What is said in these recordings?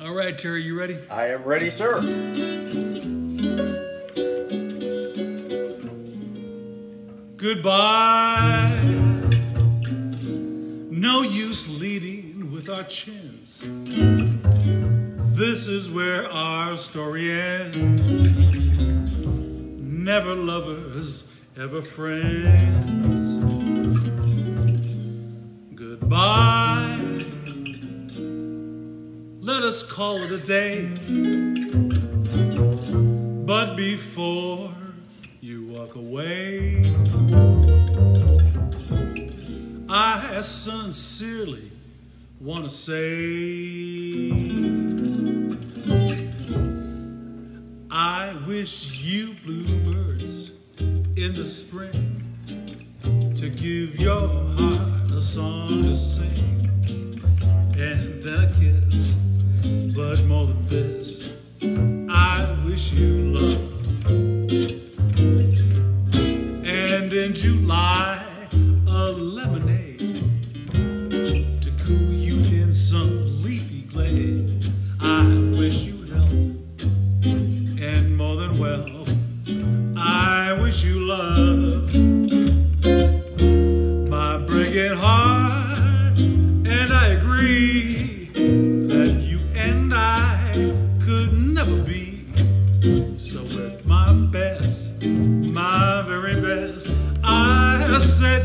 All right, Terry, you ready? I am ready, sir. Goodbye. No use leading with our chins. This is where our story ends. Never lovers, ever friends. Us call it a day. But before you walk away, I sincerely want to say I wish you bluebirds in the spring to give your heart a song to sing and then a kiss. But more than this, I wish you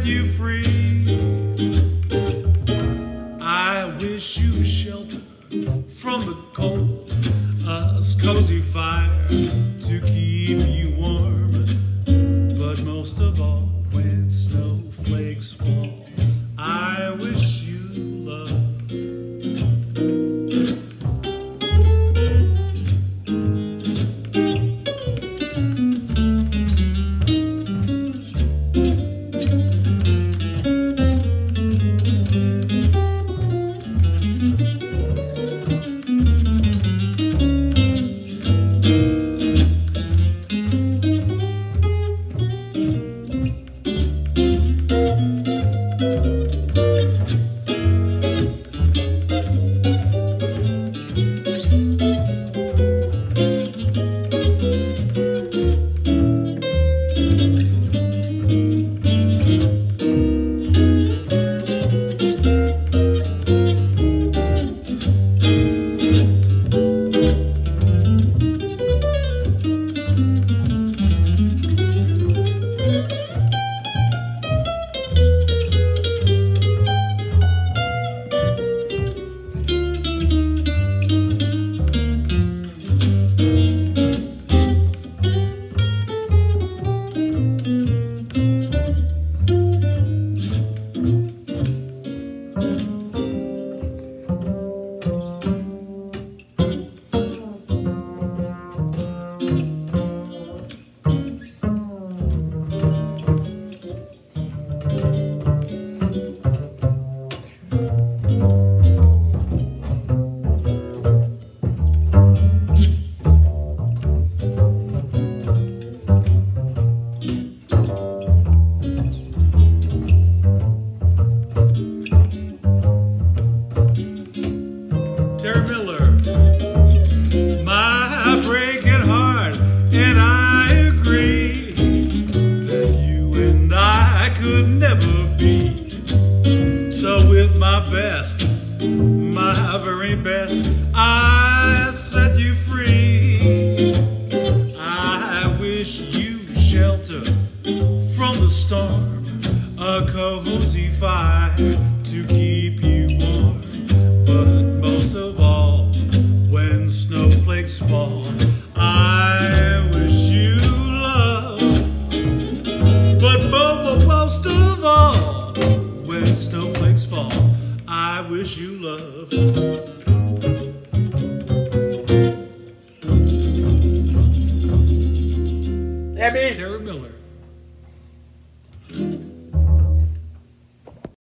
you free. I wish you shelter from the cold, a cozy fire to keep you warm. But most of all, when snowflakes fall, my best, my very best. I set you free. I wish you shelter from the storm, a cozy fire to keep you warm. But most of all, when snowflakes fall, I wish you love. But most of all, when snowflakes wish you love. Abby. Terry Miller.